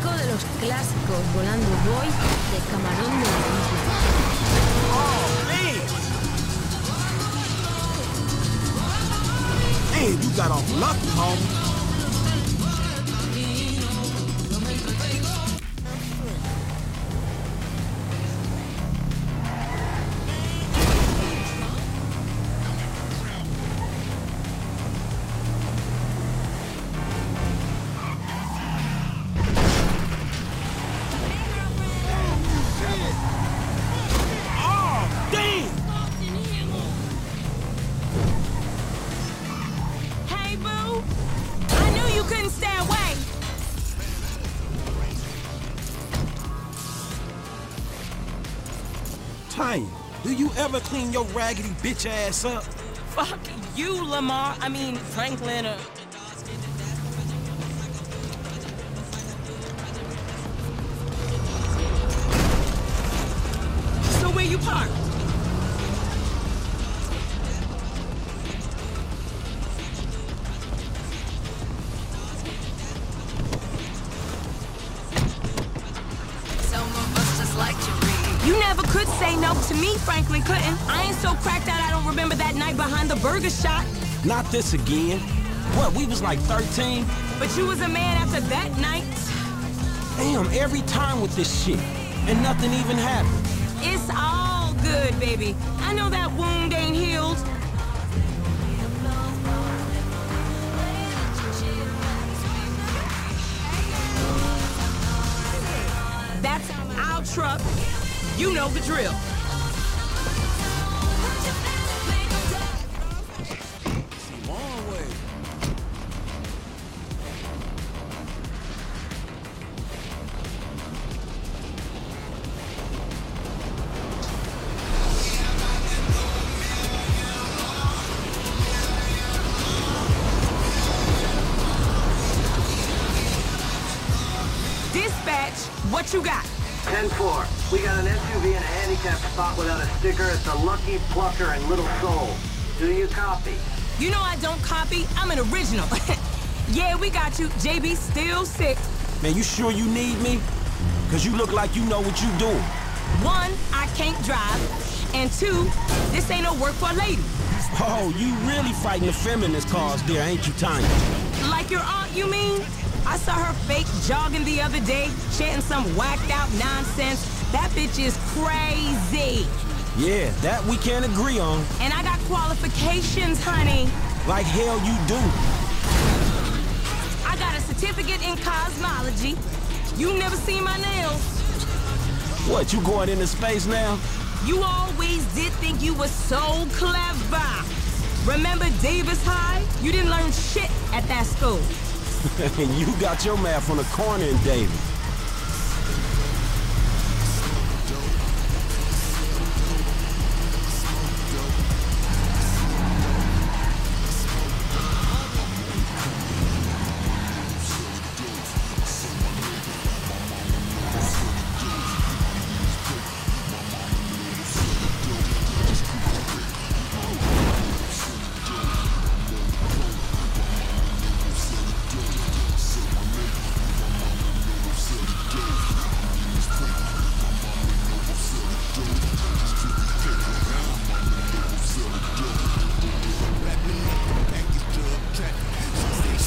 clásico de los clásicos, volando voy de camarón de la isla. Oh, man! Man, you got off lucky, homie. Do you ever clean your raggedy bitch ass up? Fuck you, Lamar. I mean, Franklin. So where you parked? To me, Franklin couldn't. I ain't so cracked out I don't remember that night behind the burger shop. Not this again. What, we was like 13? But you was a man after that night. Damn, every time with this shit. And nothing even happened. It's all good, baby. I know that wound ain't healed. That's our truck. You know the drill. What you got? 10-4. We got an SUV in a handicapped spot without a sticker. It's a Lucky Plucker and Little Seoul. Do you copy? You know I don't copy. I'm an original. yeah, we got you. JB still sick. Man, you sure you need me? Because you look like you know what you're doing. One, I can't drive. And two, this ain't no work for a lady. Oh, you really fighting the feminist cause there, ain't you, Tonya? Like your aunt, you mean? I saw her fake jogging the other day, chanting some whacked out nonsense. That bitch is crazy. Yeah, that we can't agree on. And I got qualifications, honey. Like hell you do. I got a certificate in cosmology. You never seen my nails. What, you going into space now? You always did think you were so clever. Remember Davis High? You didn't learn shit at that school. and you got your math on the corner in Davis.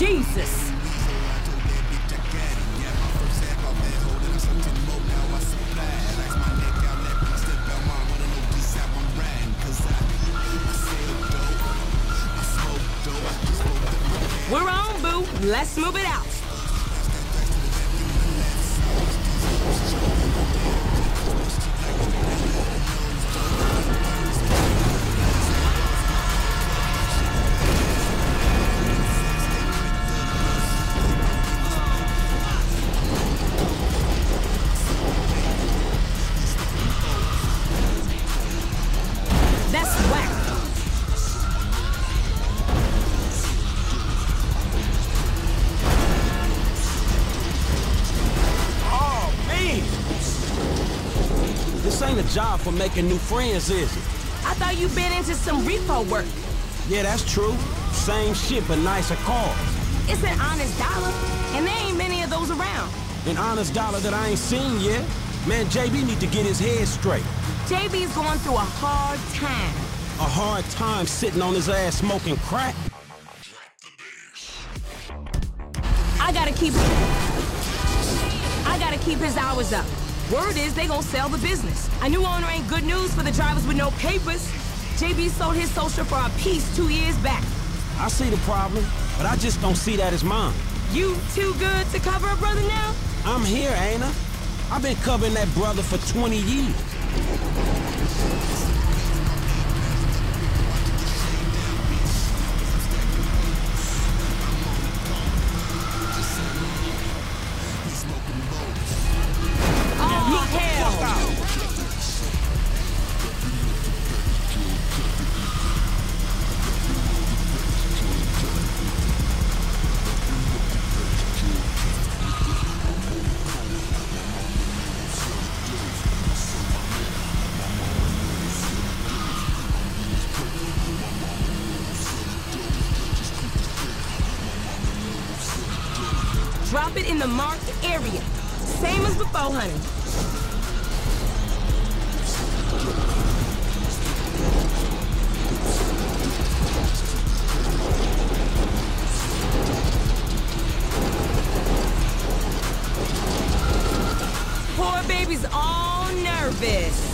Jesus! We're on, boo. Let's move it out. For making new friends, is it? I thought you been into some repo work. Yeah, that's true. Same shit, but nicer cars. It's an honest dollar, and there ain't many of those around. An honest dollar that I ain't seen yet. Man, JB need to get his head straight. JB's going through a hard time. A hard time sitting on his ass smoking crack. I gotta keep... I gotta keep his hours up. Word is they gonna sell the business. A new owner ain't good news for the drivers with no papers. JB sold his social for a piece two years back. I see the problem, but I just don't see that as mine. You too good to cover a brother now? I'm here, ain't I? I've been covering that brother for 20 years. Drop it in the marked area. Same as before, honey. Poor baby's all nervous.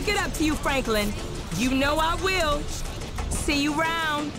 Make it up to you, Franklin. You know I will. See you round.